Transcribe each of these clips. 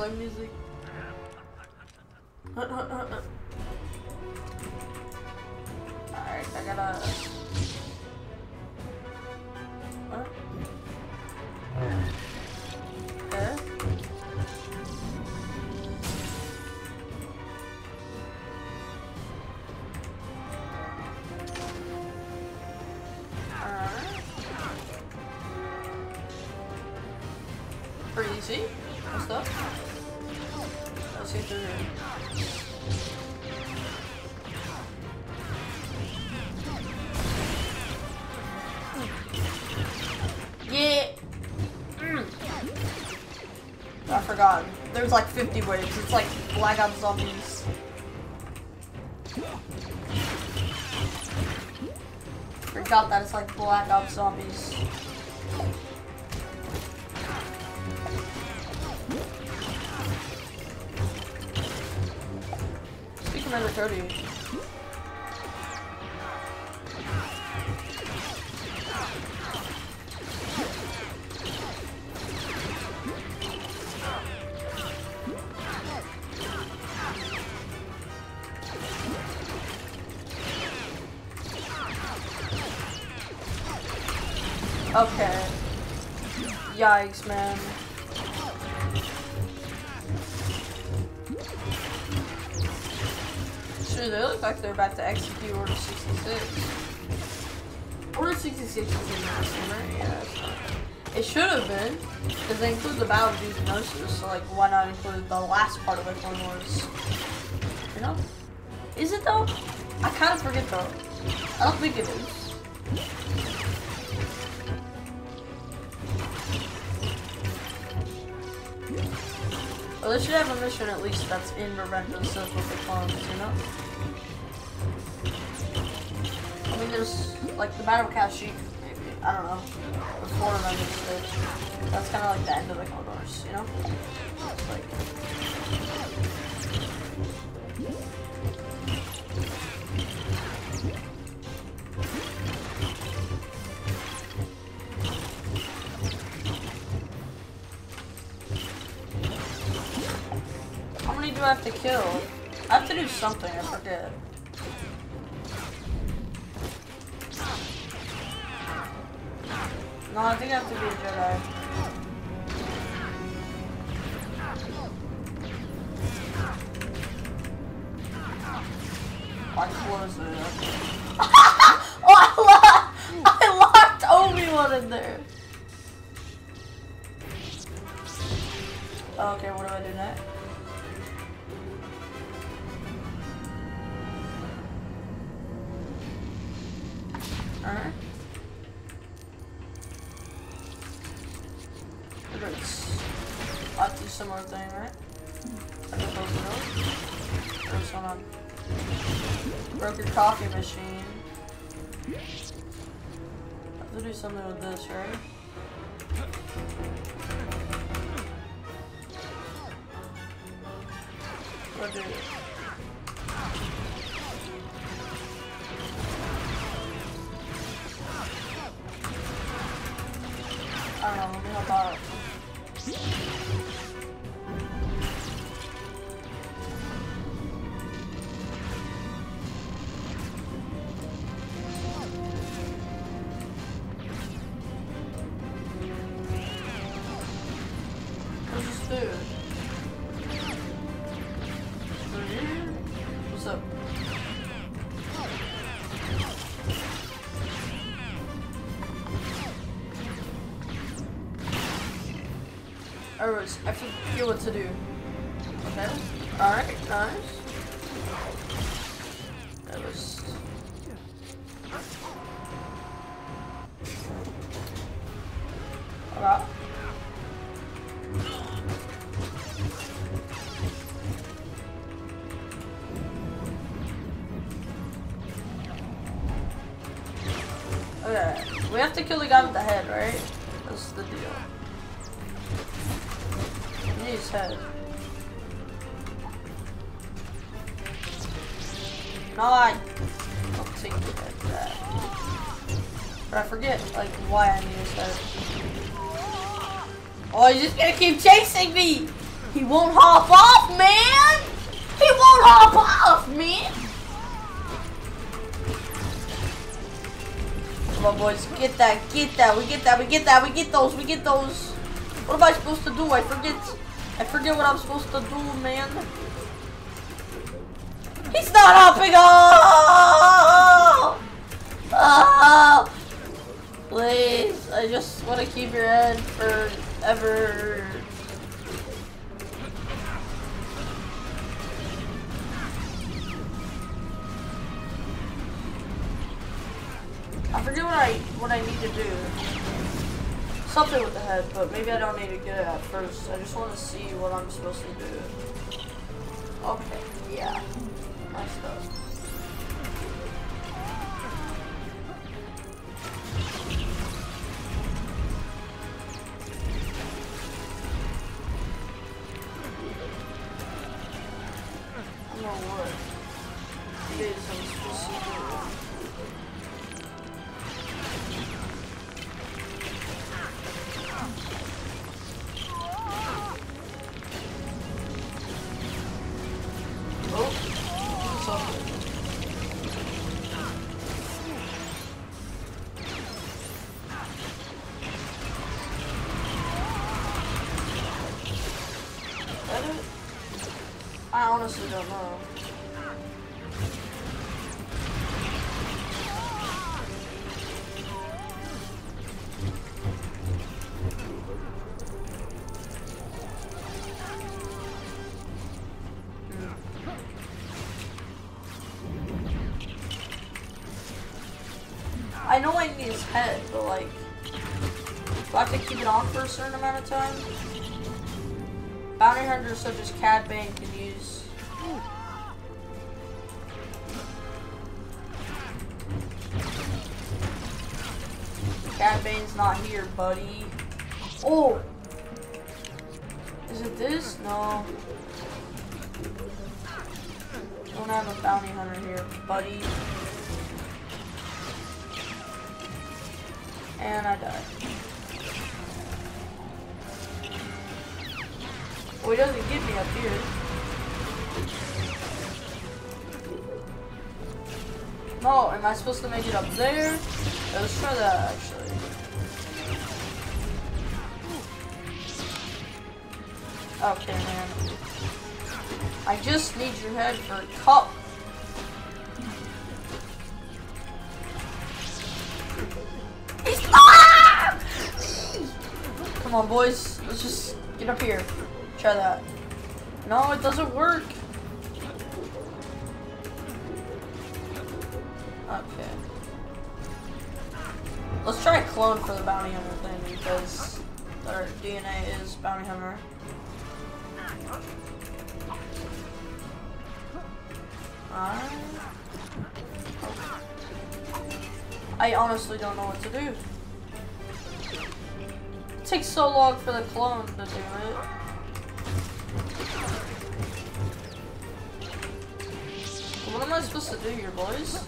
play music. Alright, I gotta. Okay. Alright. Pretty easy. What's up? Through here. Yeah. Mm. I forgot. There's like 50 waves. It's like Black Ops Zombies. Forgot that it's like Black Ops Zombies. Commander Cody. Okay. Yikes, man. They look like they're about to execute Order 66. Order 66 is in this one, right? Yeah. It should have been, because they include the Battle of Geonosis, so like, why not include the last part of the Clone Wars? You know? Is it though? I kind of forget though. I don't think it is. Well, they should have a mission at least that's in Revenge of the clones, you know? I mean, there's, like, the Battle Kashyyyk, maybe. I don't know. Before Revenge Sith. That's kind of like the end of the Wars, you know? Like... I have to kill? I have to do something, I forget. No, I think I have to be a Jedi. I close it. I don't know, Alright, I forget what to do. Okay. Alright, nice. That was. Alright. Okay, we have to kill the guy with the head, right? No, I don't it like that. But I forget, like, why I need his head. Oh, he's just gonna keep chasing me! He won't hop off, man! He won't hop off, man! Come on, boys. Get that, get that. We get that, we get that, we get those, we get those. What am I supposed to do? I forget. I forget what I'm supposed to do, man. He's not hopping off! Oh! Ah! Please, I just want to keep your head forever. I forget what I what I need to do. Something with the head, but maybe I don't need to get it at first. I just want to see what I'm supposed to do. Okay, yeah. Nice stuff. Honestly don't know. I know I need his head, but like, do I have to keep it on for a certain amount of time? Bounty hunters such as Cad Bane can use. Not here, buddy. Oh! Is it this? No. Don't have a bounty hunter here, buddy. And I die. Well, oh, he doesn't get me up here. No, am I supposed to make it up there? Let's try that, actually. Okay, man. I just need your head for a cup. Come on, boys. Let's just get up here. Try that. No, it doesn't work. Okay. Let's try a clone for the bounty hunter thing because our DNA is bounty hunter. I honestly don't know what to do. It takes so long for the clone to do it. What am I supposed to do here, boys?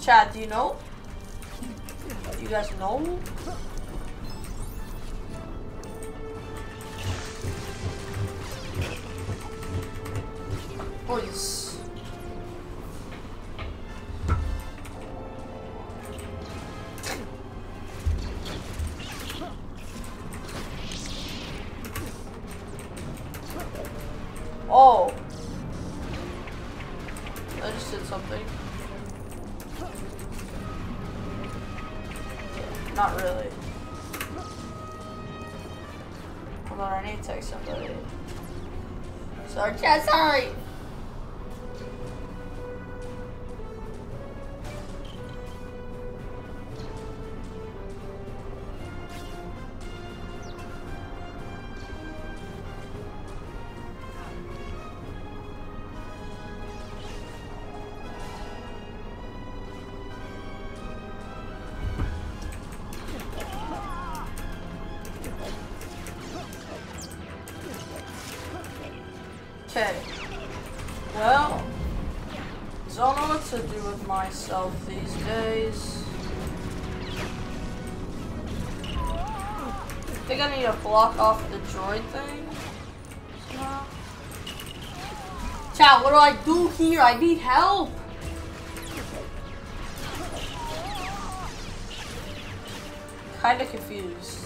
Chad, do you know? Do you guys know? Boys. I just did something. Not really. Hold on, I need to text somebody. Sorry, these days. I think I need to block off the droid thing. Chat, what do I do here? I need help. Kinda confused.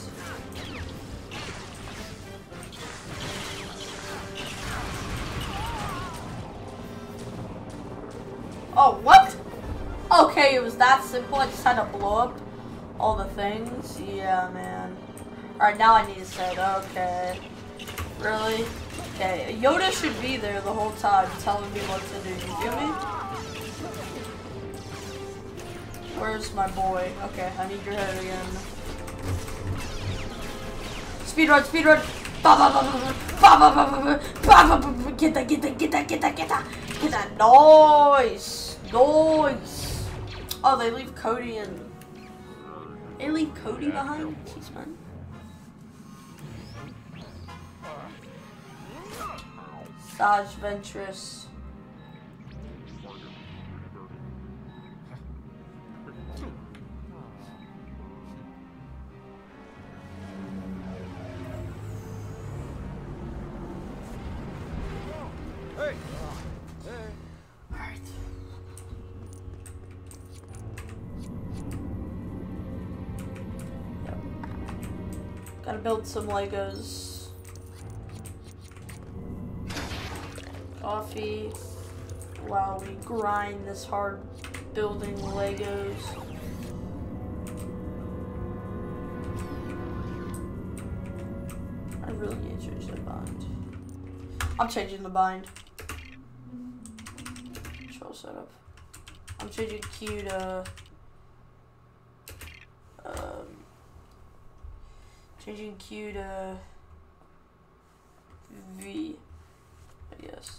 Oh, what? Okay, it was that simple. I just had to blow up all the things. Yeah, man. Alright, now I need to set. Okay. Really? Okay, Yoda should be there the whole time telling me what to do. You feel me? Where's my boy? Okay, I need your head again. Speed run, speed run! Get that, get that, get that, get that, get that! Get that noise! Noise! Oh, they leave Cody and... They leave Cody behind? Jeez, man. Saj Ventress. Gotta build some Legos. Coffee. While we grind this hard building Legos. I really need to change the bind. I'm changing the bind. Control setup. I'm changing Q to changing Q to V. I guess.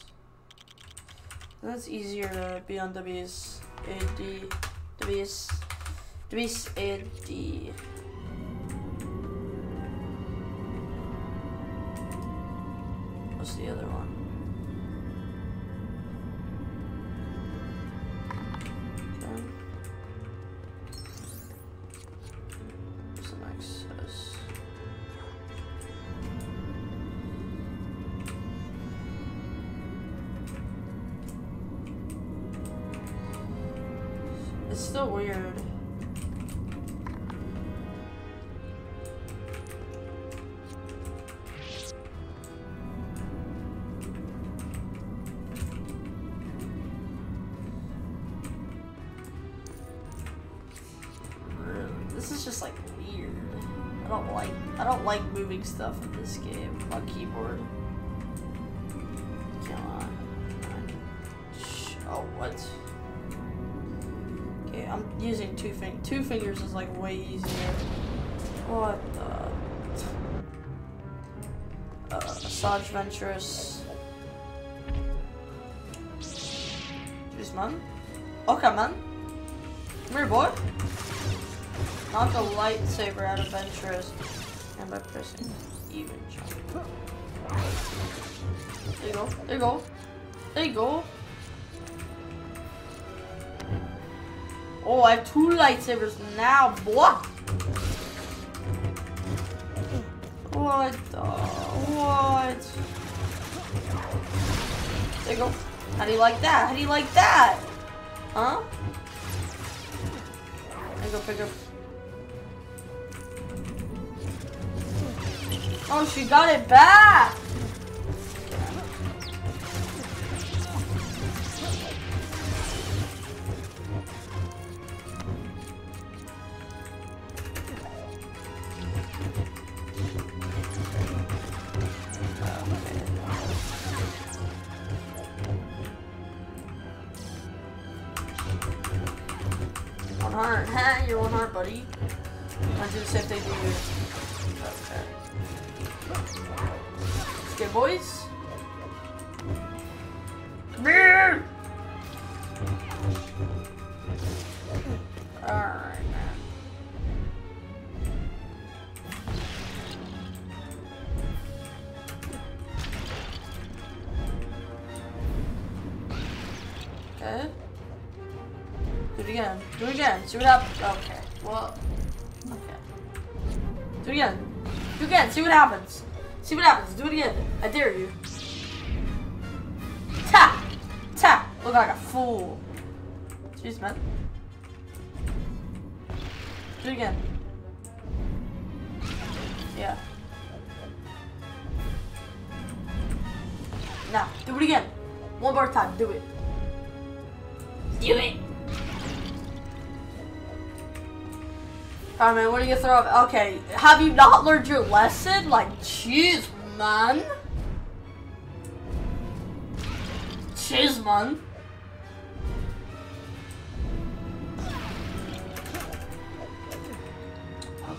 That's easier to be on W's A D W's W's A D. What's the other one? Still weird. This is just like weird. I don't like I don't like moving stuff in this game on keyboard. Using two fing two fingers is like way easier. What the uh Asajj Ventress. Jeez man. Okay man. Come here boy. Knock a lightsaber out of Ventress and by pressing even jump. There you go. There you go. There you go. Oh, I have two lightsabers now, boy. What the? What? There you go. How do you like that? How do you like that? Huh? You go, up. Oh, she got it back! Again. Do it again. See what happens. Okay. Well. Okay. Do it again. Do it again. See what happens. See what happens. Do it again. I dare you. Look like a fool. Jeez, man. Do it again. Yeah. Now, do it again. One more time. Do it. Do it. Alright, man, what are you gonna throw up? Okay, have you not learned your lesson? Like, jeez, man. Jeez, man.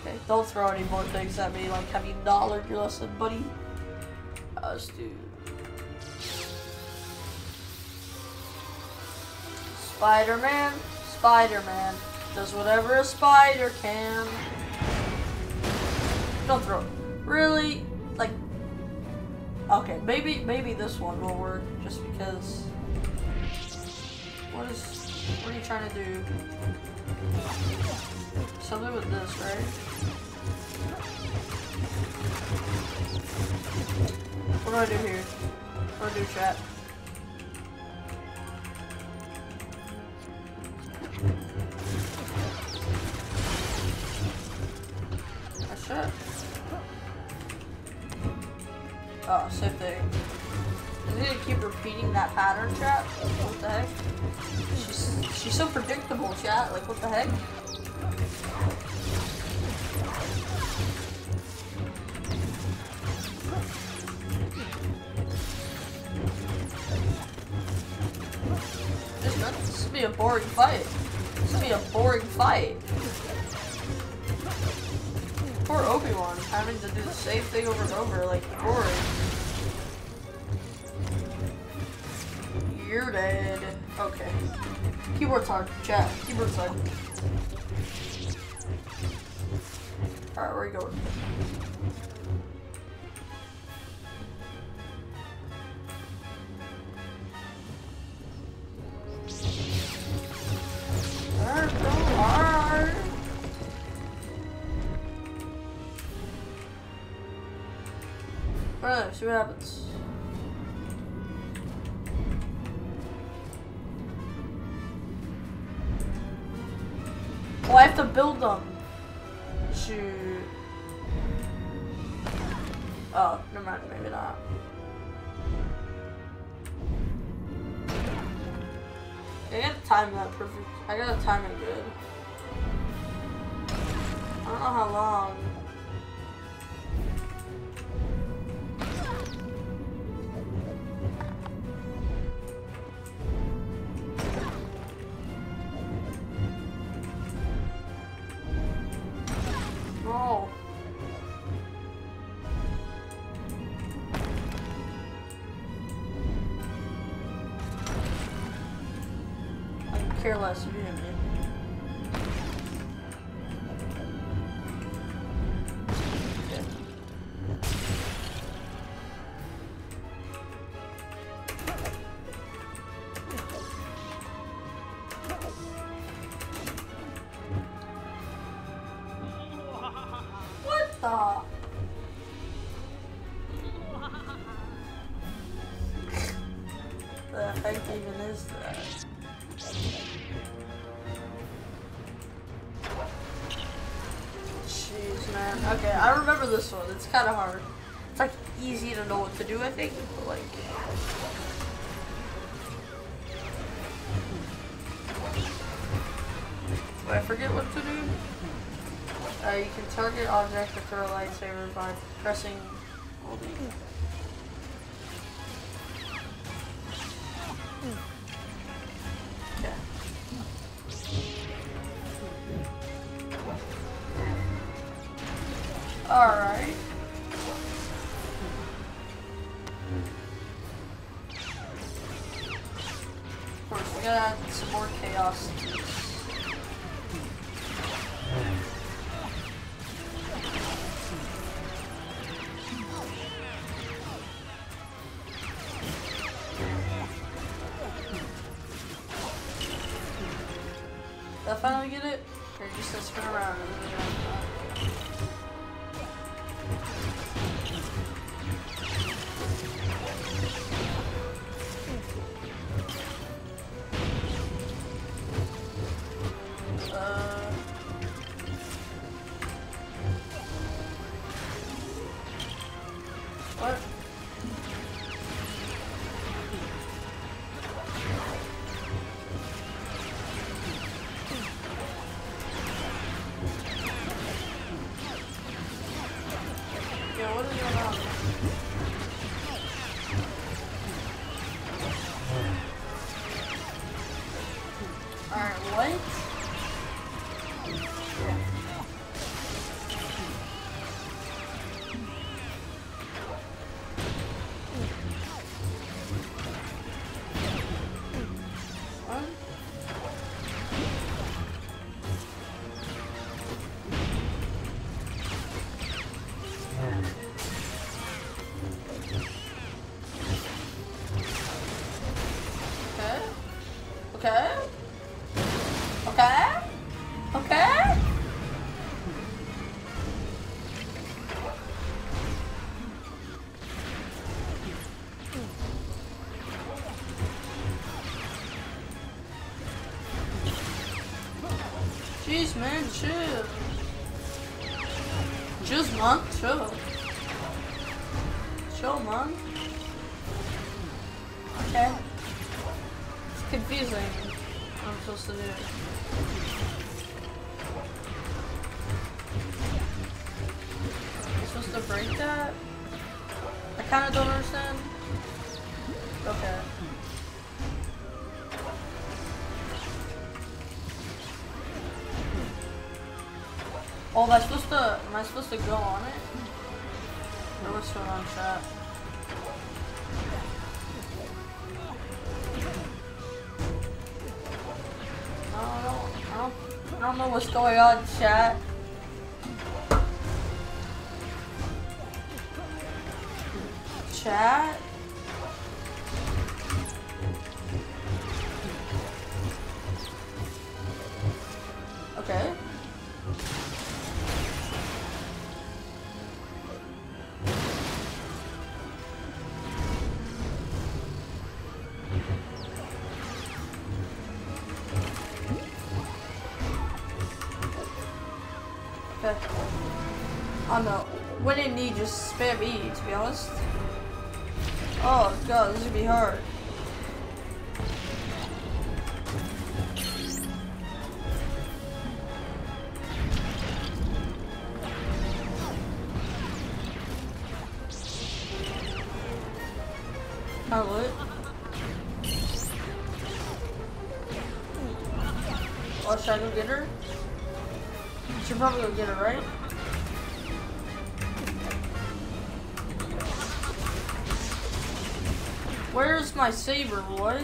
Okay, don't throw any more things at me. Like, have you not learned your lesson, buddy? Let's do... Spider-Man, Spider-Man. Does whatever a spider can. Don't throw it. Really? Like, okay, maybe, maybe this one will work just because. What is, what are you trying to do? Something with this, right? What do I do here? What do I do, chat? She's, so predictable, chat. Like, what the heck? This, this would be a boring fight. This would be a boring fight. Poor Obi-Wan having to do the same thing over and over, like, boring. You're dead. Okay. Keyboard hard. Chat. Keyboard side. Alright, where are you going? Alright, go. Alright. Alright, see what happens. Build them. Shoot. Oh, never mind, maybe not. I gotta time that perfect. I gotta time it good. I don't know how long. Even is that? Jeez, man. Okay, I remember this one. It's kind of hard. It's like easy to know what to do, I think, but like. I forget what to do. Uh, you can target object or throw a lightsaber by pressing holding. Yeah. Alright. Of course, we gotta add some more chaos man. Chill. Just man. Chill. Chill, man. Okay. It's confusing. What I'm supposed to do. Am I supposed to break that? I kind of don't understand. Okay. Oh, am I supposed to, am I supposed to go on it? Or what's going on chat? I don't I I don't know what's going on chat. Chat? I don't know. When in need, just spam E, to be honest. Oh god, this is gonna be hard. Where's my saber? What?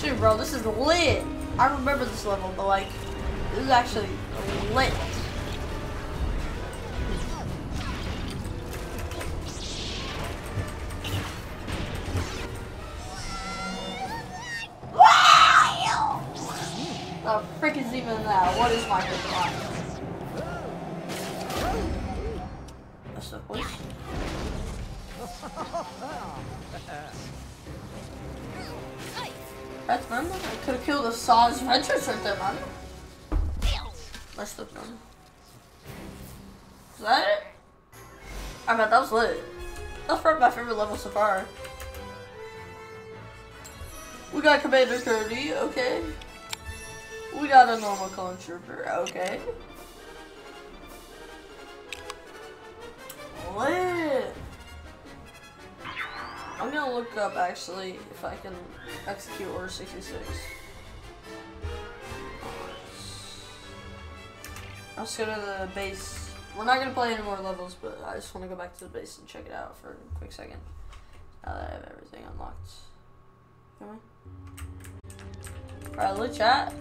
Shoot, bro, this is lit. I remember this level, but like, this is actually lit. I could have killed the Saw's Ventress right there, man. Messed up, man. Is that it? I bet that was lit. That's probably my favorite level so far. We got Commander Cody, okay. We got a normal clone trooper, okay. Lit. I'm gonna look up actually if I can execute Order 66. I'll just go to the base. We're not gonna play any more levels, but I just want to go back to the base and check it out for a quick second. Now that I have everything unlocked. Come on. Alright, look chat.